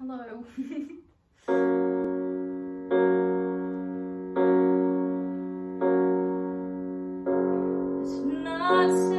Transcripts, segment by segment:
Hello. it's not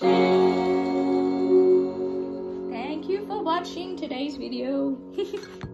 Thank you for watching today's video.